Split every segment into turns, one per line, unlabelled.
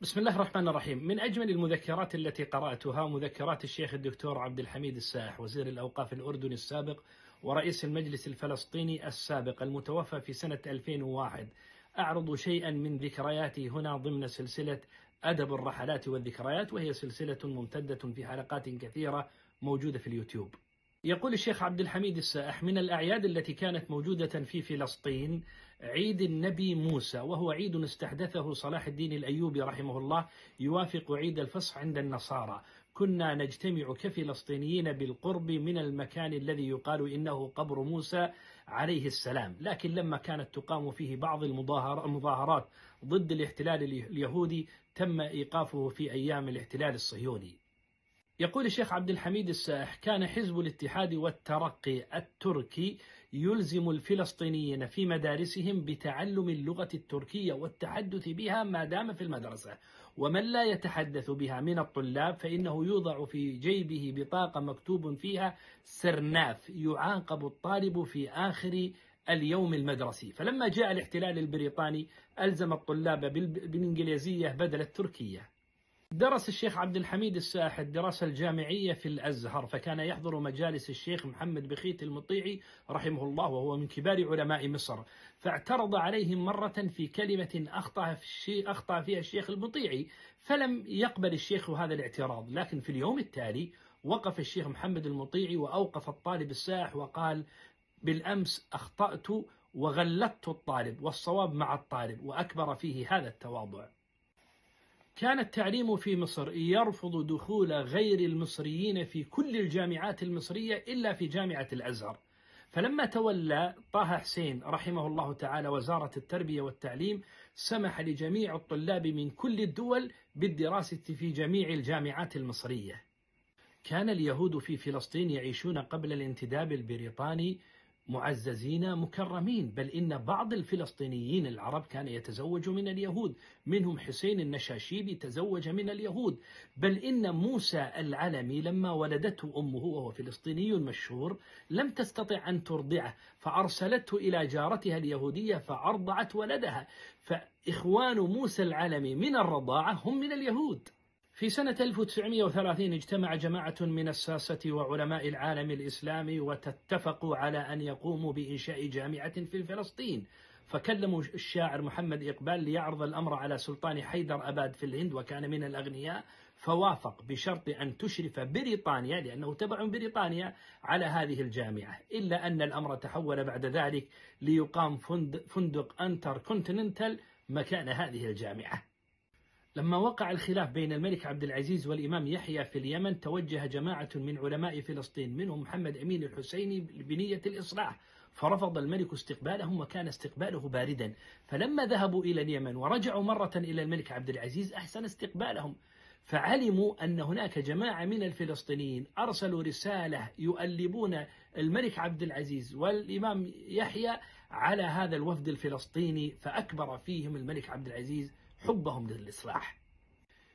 بسم الله الرحمن الرحيم. من أجمل المذكرات التي قرأتها مذكرات الشيخ الدكتور عبد الحميد السائح وزير الأوقاف الأردني السابق ورئيس المجلس الفلسطيني السابق المتوفى في سنة 2001 أعرض شيئا من ذكرياتي هنا ضمن سلسلة أدب الرحلات والذكريات وهي سلسلة ممتدة في حلقات كثيرة موجودة في اليوتيوب. يقول الشيخ عبد الحميد السائح من الأعياد التي كانت موجودة في فلسطين عيد النبي موسى وهو عيد استحدثه صلاح الدين الأيوبي رحمه الله يوافق عيد الفصح عند النصارى. كنا نجتمع كفلسطينيين بالقرب من المكان الذي يقال إنه قبر موسى عليه السلام. لكن لما كانت تقام فيه بعض المظاهرات ضد الاحتلال اليهودي تم إيقافه في أيام الاحتلال الصهيوني. يقول الشيخ عبد الحميد السائح كان حزب الاتحاد والترقي التركي يلزم الفلسطينيين في مدارسهم بتعلم اللغة التركية والتحدث بها ما دام في المدرسة ومن لا يتحدث بها من الطلاب فإنه يوضع في جيبه بطاقة مكتوب فيها سرناف يعاقب الطالب في آخر اليوم المدرسي. فلما جاء الاحتلال البريطاني ألزم الطلاب بالإنجليزية بدل التركية. درس الشيخ عبد الحميد الساحة الدراسة الجامعية في الأزهر فكان يحضر مجالس الشيخ محمد بخيت المطيعي رحمه الله وهو من كبار علماء مصر. فاعترض عليهم مرة في كلمة أخطأ, في أخطأ فيها الشيخ المطيعي فلم يقبل الشيخ هذا الاعتراض. لكن في اليوم التالي وقف الشيخ محمد المطيعي وأوقف الطالب السائح وقال بالأمس أخطأت وغلطت الطالب والصواب مع الطالب وأكبر فيه هذا التواضع. كان التعليم في مصر يرفض دخول غير المصريين في كل الجامعات المصرية إلا في جامعة الأزهر. فلما تولى طه حسين رحمه الله تعالى وزارة التربية والتعليم سمح لجميع الطلاب من كل الدول بالدراسة في جميع الجامعات المصرية. كان اليهود في فلسطين يعيشون قبل الانتداب البريطاني معززين مكرمين بل إن بعض الفلسطينيين العرب كان يتزوج من اليهود منهم حسين النشاشيبي تزوج من اليهود بل إن موسى العلمي لما ولدته أمه وهو فلسطيني مشهور لم تستطع أن ترضعه فأرسلته إلى جارتها اليهودية فأرضعت ولدها فإخوان موسى العلمي من الرضاعة هم من اليهود. في سنة 1930 اجتمع جماعة من الساسة وعلماء العالم الإسلامي وتتفقوا على أن يقوموا بإنشاء جامعة في فلسطين. فكلموا الشاعر محمد إقبال ليعرض الأمر على سلطان حيدر أباد في الهند وكان من الأغنياء فوافق بشرط أن تشرف بريطانيا لأنه تبع بريطانيا على هذه الجامعة. إلا أن الأمر تحول بعد ذلك ليقام فندق أنتر كونتيننتال مكان هذه الجامعة. لما وقع الخلاف بين الملك عبد العزيز والإمام يحيى في اليمن توجه جماعة من علماء فلسطين منهم محمد أمين الحسيني بنية الإصلاح. فرفض الملك استقبالهم وكان استقباله باردا. فلما ذهبوا إلى اليمن ورجعوا مرة إلى الملك عبد العزيز أحسن استقبالهم. فعلموا أن هناك جماعة من الفلسطينيين أرسلوا رسالة يؤلبون الملك عبد العزيز والإمام يحيى على هذا الوفد الفلسطيني فأكبر فيهم الملك عبد العزيز حبهم للإصلاح.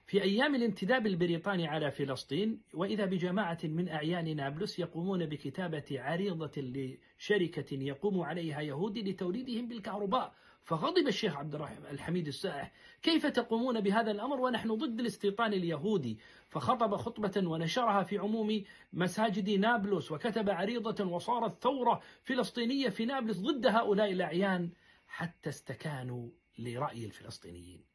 في أيام الانتداب البريطاني على فلسطين وإذا بجماعة من أعيان نابلس يقومون بكتابة عريضة لشركة يقوم عليها يهودي لتوريدهم بالكهرباء فغضب الشيخ عبد الرحمن الحميد السائح كيف تقومون بهذا الأمر ونحن ضد الاستيطان اليهودي؟ فخطب خطبة ونشرها في عموم مساجد نابلس وكتب عريضة وصارت ثورة فلسطينية في نابلس ضد هؤلاء الأعيان حتى استكانوا لرأي الفلسطينيين.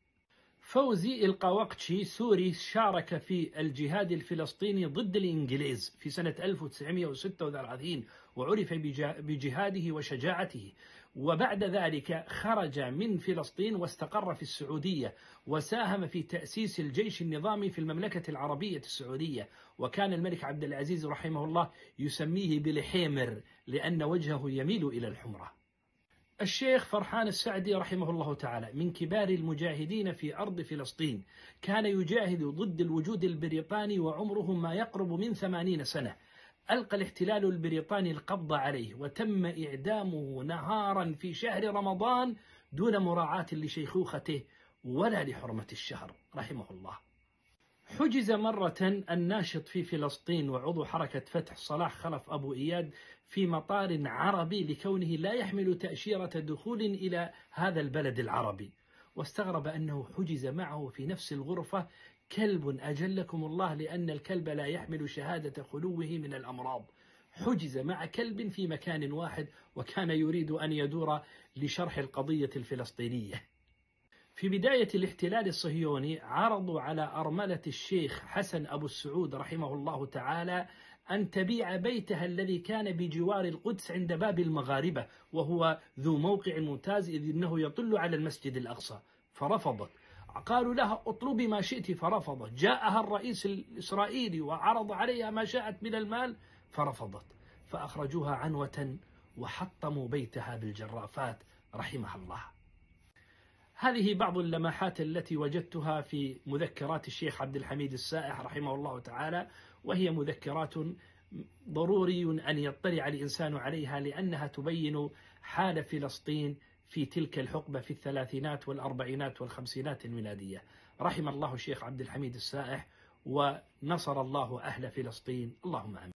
فوزي القاوقتشي سوري شارك في الجهاد الفلسطيني ضد الإنجليز في سنة 1936 وعرف بجهاده وشجاعته. وبعد ذلك خرج من فلسطين واستقر في السعودية وساهم في تأسيس الجيش النظامي في المملكة العربية السعودية. وكان الملك عبد العزيز رحمه الله يسميه بالحيمر لأن وجهه يميل إلى الحمرة. الشيخ فرحان السعدي رحمه الله تعالى من كبار المجاهدين في أرض فلسطين كان يجاهد ضد الوجود البريطاني وعمره ما يقرب من ثمانين سنة. ألقى الاحتلال البريطاني القبض عليه وتم إعدامه نهارا في شهر رمضان دون مراعاة لشيخوخته ولا لحرمة الشهر رحمه الله. حجز مرة الناشط في فلسطين وعضو حركة فتح صلاح خلف أبو إياد في مطار عربي لكونه لا يحمل تأشيرة دخول إلى هذا البلد العربي. واستغرب أنه حجز معه في نفس الغرفة. كلب أجلكم الله لأن الكلب لا يحمل شهادة خلوه من الأمراض. حجز مع كلب في مكان واحد وكان يريد أن يدور لشرح القضية الفلسطينية. في بداية الاحتلال الصهيوني عرضوا على أرملة الشيخ حسن أبو السعود رحمه الله تعالى أن تبيع بيتها الذي كان بجوار القدس عند باب المغاربة وهو ذو موقع ممتاز إذ إنه يطل على المسجد الأقصى. فرفضت. قالوا لها اطلبي ما شئت فرفضت. جاءها الرئيس الإسرائيلي وعرض عليها ما شاءت من المال فرفضت. فأخرجوها عنوة وحطموا بيتها بالجرافات رحمها الله. هذه بعض اللمحات التي وجدتها في مذكرات الشيخ عبد الحميد السائح رحمه الله تعالى وهي مذكرات ضروري أن يطلع الإنسان عليها لأنها تبين حال فلسطين في تلك الحقبة في الثلاثينات والأربعينات والخمسينات الميلادية. رحم الله الشيخ عبد الحميد السائح ونصر الله أهل فلسطين. اللهم أمين.